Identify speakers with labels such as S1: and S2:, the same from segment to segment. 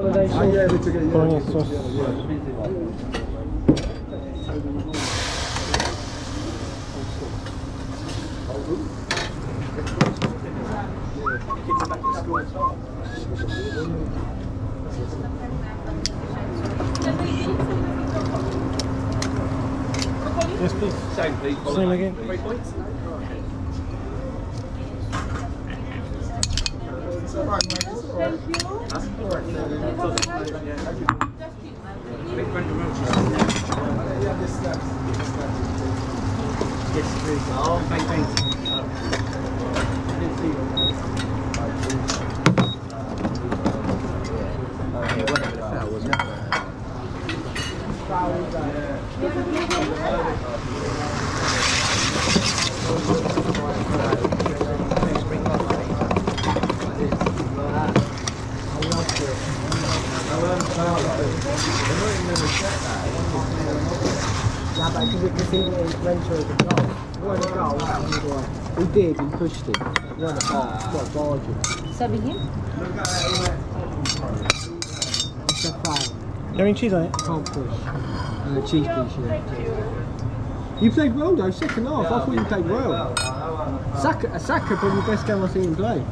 S1: Yes, please.
S2: Same, please.
S1: Same again.
S2: Three points. Yes, please. Oh, thank,
S3: because it was even in Rencho as a goal. One goal, that was one. He did, he pushed him. One a goal, got gorgeous.
S4: Say again?
S3: It's a foul.
S1: Having cheese on it?
S3: Can't push. And the cheese piece, yeah. You played well though, second half. I thought you played well. Saka, uh, Saka probably the best game I've seen him play.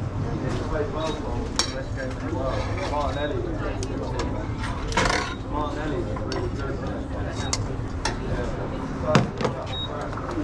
S2: No cheese for me, please.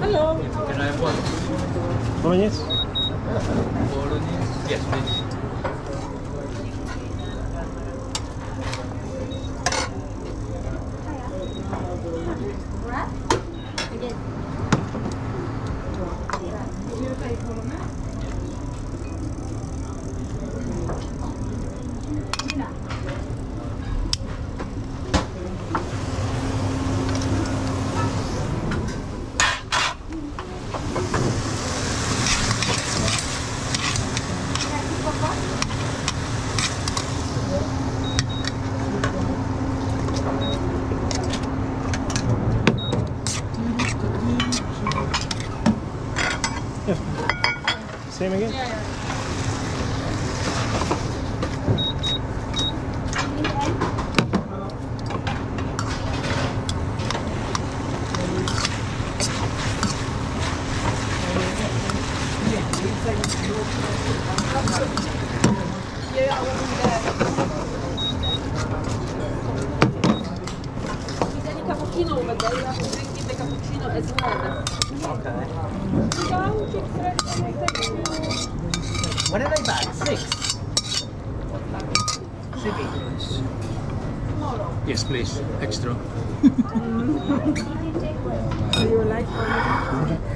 S4: Hello.
S2: Can I have one?
S1: Bolognese?
S2: Yes,
S1: Same again?
S4: Is any cappuccino over there? You have to drink in the cappuccino as well.
S2: Okay.
S5: When are they back? Six? Sibby.
S2: Yes, please. Extra.
S6: Yes,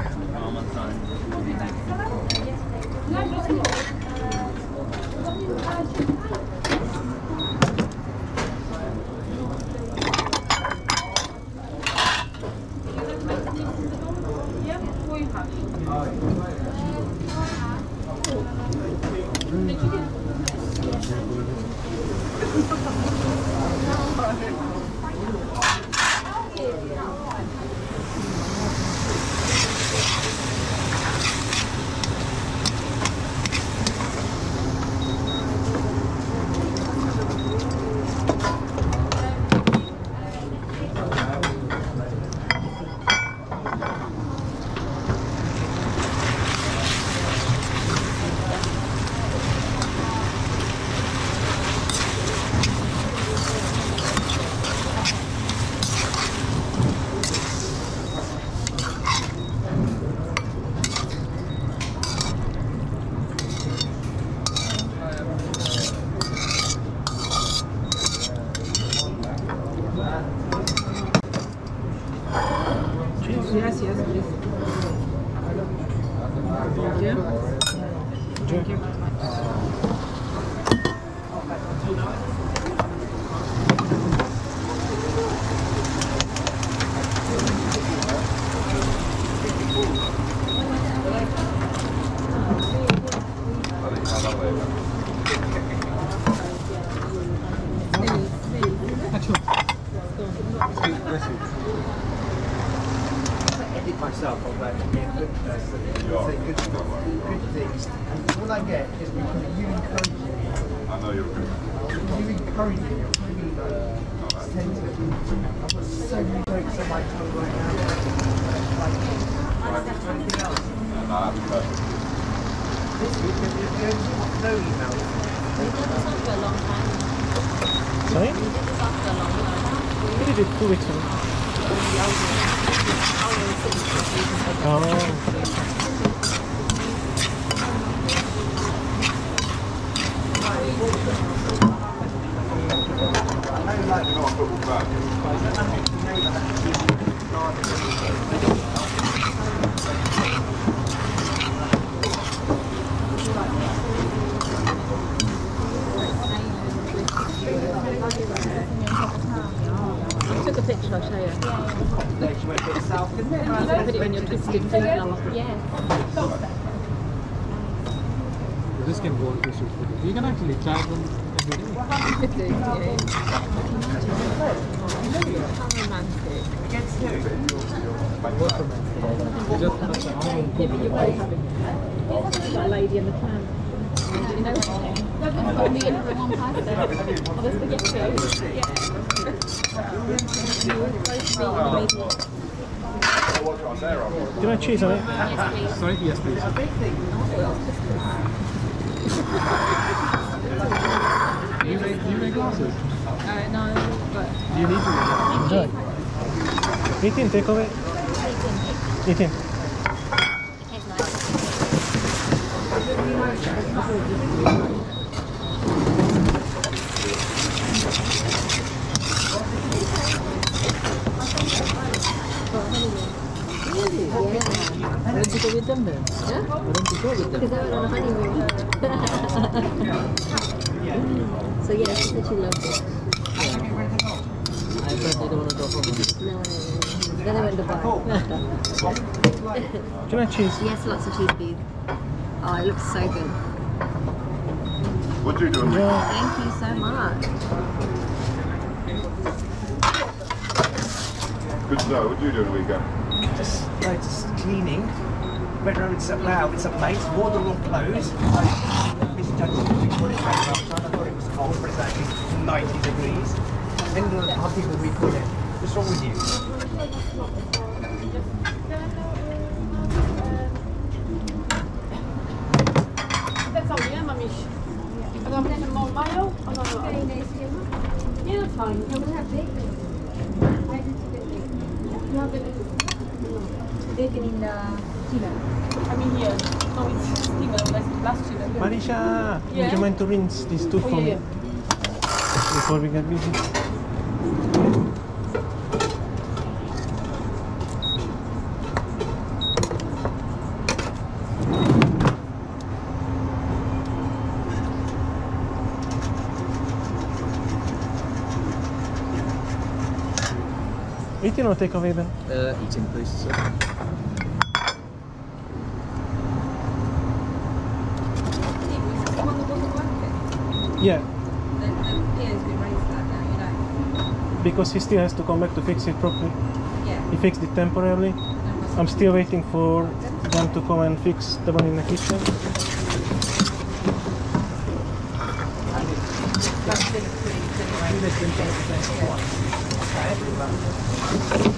S5: And I
S4: haven't.
S5: This week, there's the only no emails.
S6: After a long time.
S1: Sorry?
S6: After a long time.
S1: We did it two weeks ago. Oh.
S4: You're not a football fan.
S6: I took a picture, I'll show you. Put it in your twisted feet now. Yeah.
S3: This can go on to shoot photos. You can actually tag them every day.
S6: Could do, yeah. How romantic.
S3: What romantic. You just touch an arm
S6: Yeah, but you're both having got a lady in the plan. You know what? Me in one person. There's spaghetti. Yeah. Both me and
S4: What can I say, Rob?
S1: Do you want cheese on it?
S6: Yes, please.
S3: Sorry? Yes, please. You make, you make glasses?
S6: Uh, no, but
S3: Do you need to make glasses?
S1: Enjoy. 18, take away. 18.
S3: Why don't you go with them then?
S6: yeah.
S3: Why don't you go with them?
S7: Because I went on a honeymoon. so yeah, she said she loved it.
S3: I bet they don't want to go home.
S7: No, no, no. Then I went to Dubai.
S1: Do you want cheese?
S7: yes, lots of cheese beef. Oh, it looks so good.
S4: What do you do?
S1: Enjoy.
S7: Thank you so much.
S4: Good to know. What do you do on the weekend?
S5: Just, no, just cleaning. Went round with some, wow, with some mates, wore the wrong clothes. It outside. I thought it was cold, but it's actually 90 degrees. Up how people we put it. What's wrong with you?
S6: And I'm getting mayo. Oh, no, fine.
S7: We have bacon. You bacon?
S6: Have it.
S7: Bacon in the chiller.
S6: I mean, here. No, it's steamer. Last chiller.
S1: Marisha, would
S6: Yeah.
S1: you mind to rinse these two
S6: Oh,
S1: for
S6: yeah,
S1: me before we get busy? Eating or take away then?
S3: Uh, eating, please, sir.
S1: Yeah,
S6: The, the um, PA's been raised that now, you know.
S1: because he still has to come back to fix it properly.
S6: Yeah.
S1: He fixed it temporarily. I'm still waiting for them to come and fix the one in the kitchen.
S3: It's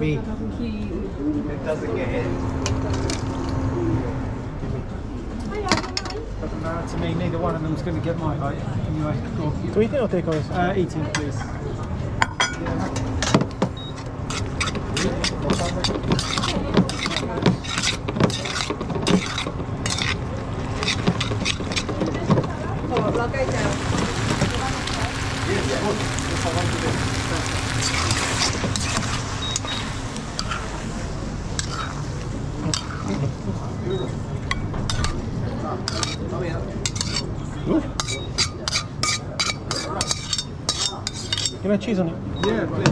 S5: what do I want to? It doesn't get it.
S3: Doesn't matter to me. Neither one of them's going to get my height. Anyway, cool.
S1: To eating or takeaways?
S3: Uh, eating, please.
S1: Can I cheese on it?
S3: Yeah, please.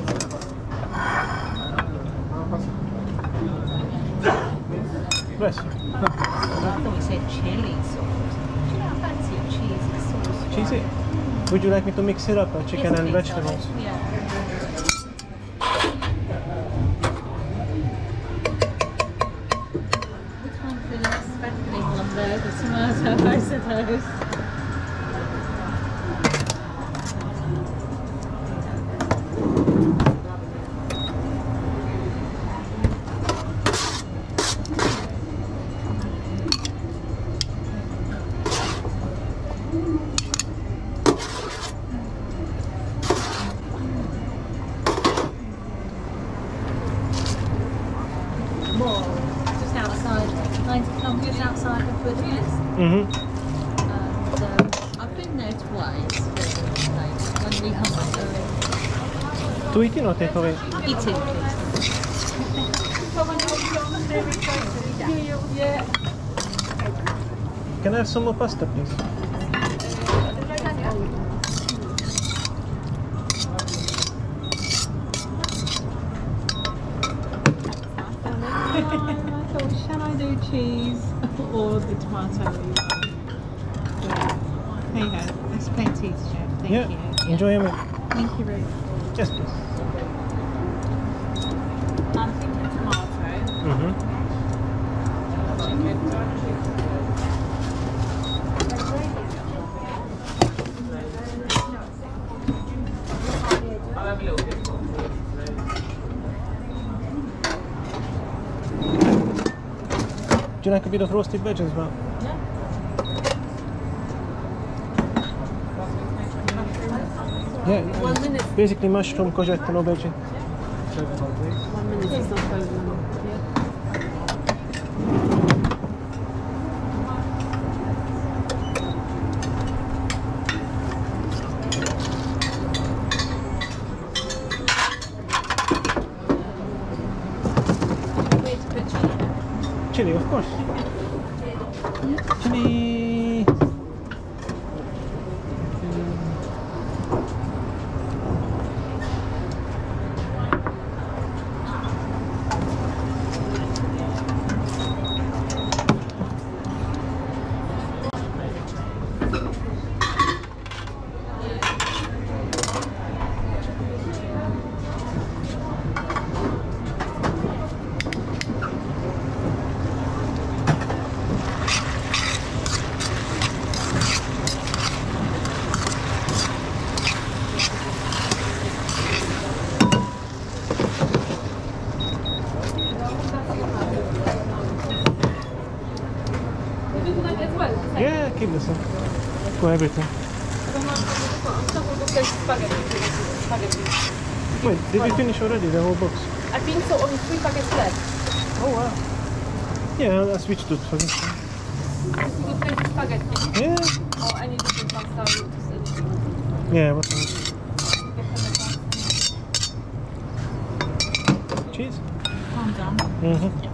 S1: Bless.
S6: I thought you said chili sauce. Do you know I fancy a cheesy sauce?
S1: Cheese it. Would you like me to mix it up, uh, chicken
S6: Yes,
S1: and vegetables?
S6: Yeah. Which one's the less fattening one though? The tomato, I suppose.
S1: Mm-hmm.
S6: And um, I've been there twice. Like, when we come back
S1: To eating or takeaway?
S6: eating, please.
S1: Can I have some more pasta, please?
S8: I shall I do cheese or the tomato? There you go. There's plenty to share. Thank
S1: yeah.
S8: you.
S1: Enjoy your meal.
S8: Thank you, Ruth.
S1: Yes, please.
S8: I'm thinking tomato.
S1: Mm-hmm. Do you like a bit of roasted veg as well? Yeah. One minute. Basically mushroom, courgette and aubergine. Chili, of course. Chili. Yeah, keep the same. For everything. Wait, did we finish already the whole box?
S4: I think so, only three packets left.
S1: Oh wow. Yeah, I switched to spaghetti.
S4: You do spaghetti
S1: Yeah.
S4: or any different pasta routes.
S1: Yeah, what else? Cheese?
S8: I'm done.
S1: Mm-hmm.